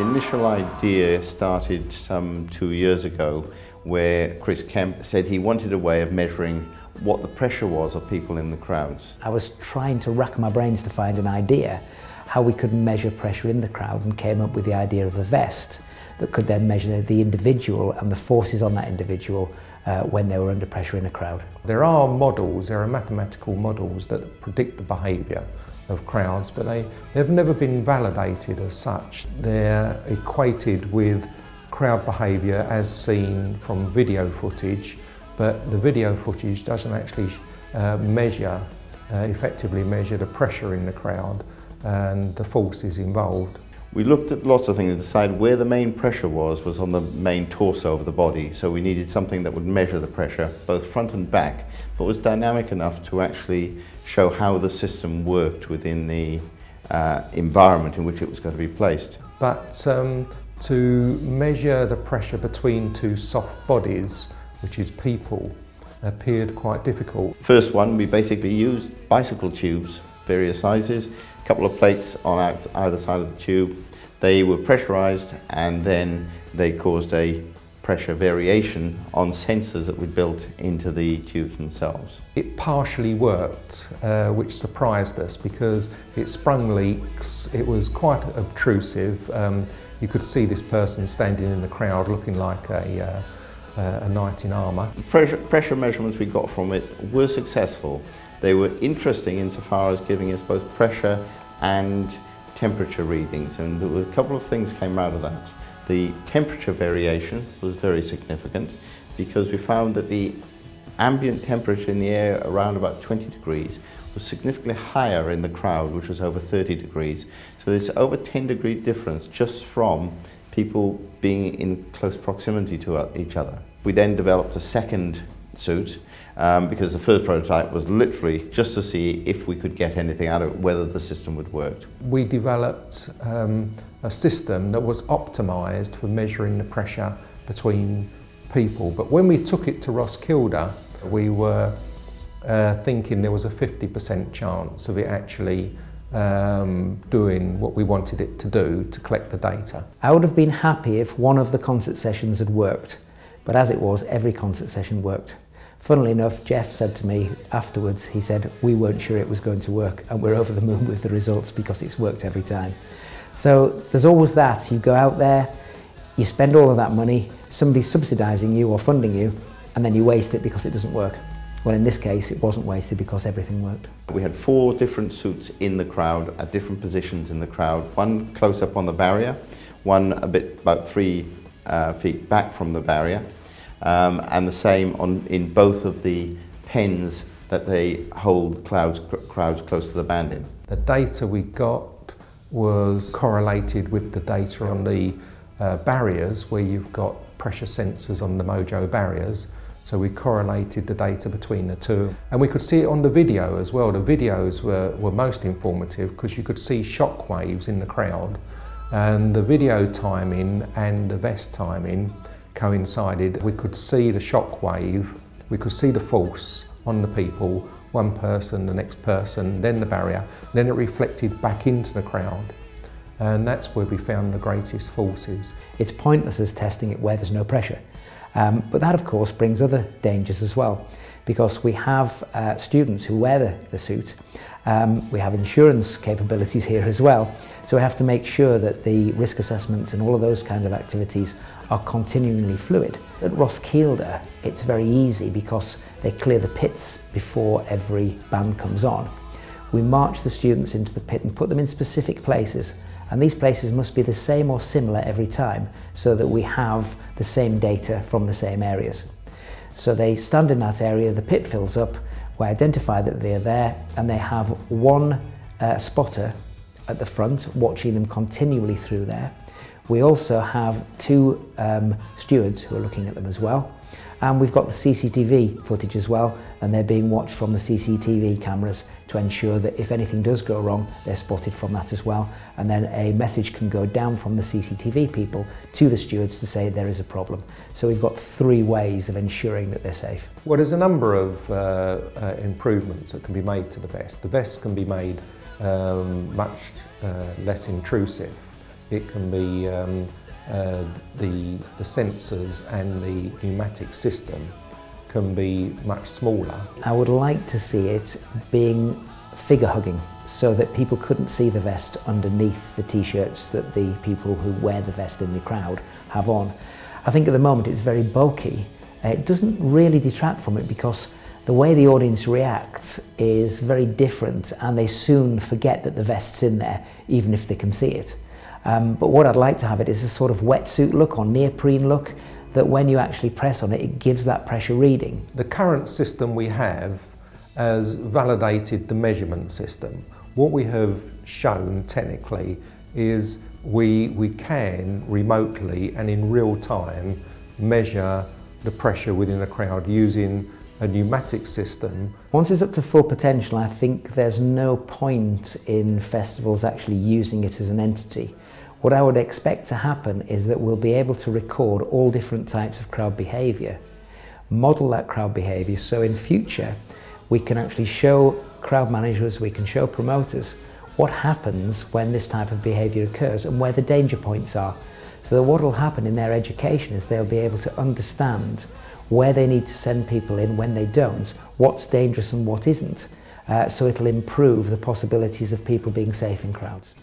initial idea started some two years ago where Chris Kemp said he wanted a way of measuring what the pressure was of people in the crowds. I was trying to rack my brains to find an idea how we could measure pressure in the crowd and came up with the idea of a vest that could then measure the individual and the forces on that individual uh, when they were under pressure in a crowd. There are models, there are mathematical models that predict the behaviour of crowds, but they, they've never been validated as such. They're equated with crowd behaviour as seen from video footage, but the video footage doesn't actually uh, measure, uh, effectively measure the pressure in the crowd and the forces involved. We looked at lots of things to decide where the main pressure was, was on the main torso of the body. So we needed something that would measure the pressure, both front and back, but was dynamic enough to actually show how the system worked within the uh, environment in which it was going to be placed. But um, to measure the pressure between two soft bodies, which is people, appeared quite difficult. First one, we basically used bicycle tubes, various sizes, a couple of plates on either side of the tube. They were pressurized and then they caused a pressure variation on sensors that we built into the tubes themselves. It partially worked, uh, which surprised us because it sprung leaks. It was quite obtrusive. Um, you could see this person standing in the crowd looking like a, uh, a knight in armour. The pressure, pressure measurements we got from it were successful. They were interesting insofar as giving us both pressure and temperature readings and a couple of things came out of that. The temperature variation was very significant because we found that the ambient temperature in the air around about 20 degrees was significantly higher in the crowd, which was over 30 degrees. So there's over 10 degree difference just from people being in close proximity to uh, each other. We then developed a second suit um, because the first prototype was literally just to see if we could get anything out of it, whether the system would work. We developed um, a system that was optimised for measuring the pressure between people. But when we took it to Roskilde, we were uh, thinking there was a 50% chance of it actually um, doing what we wanted it to do to collect the data. I would have been happy if one of the concert sessions had worked, but as it was, every concert session worked. Funnily enough, Jeff said to me afterwards, he said, we weren't sure it was going to work and we're over the moon with the results because it's worked every time. So there's always that. You go out there, you spend all of that money, somebody's subsidising you or funding you, and then you waste it because it doesn't work. Well, in this case, it wasn't wasted because everything worked. We had four different suits in the crowd at different positions in the crowd. One close up on the barrier, one a bit about three uh, feet back from the barrier, um, and the same on, in both of the pens that they hold clouds, crowds close to the band in. The data we got was correlated with the data on the uh, barriers where you've got pressure sensors on the Mojo barriers. So we correlated the data between the two. And we could see it on the video as well. The videos were, were most informative because you could see shock waves in the crowd. And the video timing and the vest timing coincided. We could see the shock wave, we could see the force on the people, one person, the next person, then the barrier, then it reflected back into the crowd. And that's where we found the greatest forces. It's pointless as testing it where there's no pressure. Um, but that, of course, brings other dangers as well, because we have uh, students who wear the, the suit. Um, we have insurance capabilities here as well. So we have to make sure that the risk assessments and all of those kind of activities are continually fluid. At Roskilde, it's very easy because they clear the pits before every band comes on. We march the students into the pit and put them in specific places and these places must be the same or similar every time so that we have the same data from the same areas. So they stand in that area, the pit fills up, we identify that they're there and they have one uh, spotter at the front, watching them continually through there. We also have two um, stewards who are looking at them as well. And we've got the CCTV footage as well, and they're being watched from the CCTV cameras to ensure that if anything does go wrong, they're spotted from that as well. And then a message can go down from the CCTV people to the stewards to say there is a problem. So we've got three ways of ensuring that they're safe. Well, there's a number of uh, uh, improvements that can be made to the vest. The vest can be made um, much uh, less intrusive it can be um, uh, the, the sensors and the pneumatic system can be much smaller. I would like to see it being figure hugging so that people couldn't see the vest underneath the t-shirts that the people who wear the vest in the crowd have on. I think at the moment it's very bulky. It doesn't really detract from it because the way the audience reacts is very different and they soon forget that the vest's in there even if they can see it. Um, but what I'd like to have it is a sort of wetsuit look or neoprene look that when you actually press on it, it gives that pressure reading. The current system we have has validated the measurement system. What we have shown technically is we, we can remotely and in real time measure the pressure within a crowd using a pneumatic system. Once it's up to full potential, I think there's no point in festivals actually using it as an entity. What I would expect to happen is that we'll be able to record all different types of crowd behaviour, model that crowd behaviour so in future we can actually show crowd managers, we can show promoters what happens when this type of behaviour occurs and where the danger points are. So what will happen in their education is they'll be able to understand where they need to send people in when they don't, what's dangerous and what isn't. Uh, so it'll improve the possibilities of people being safe in crowds.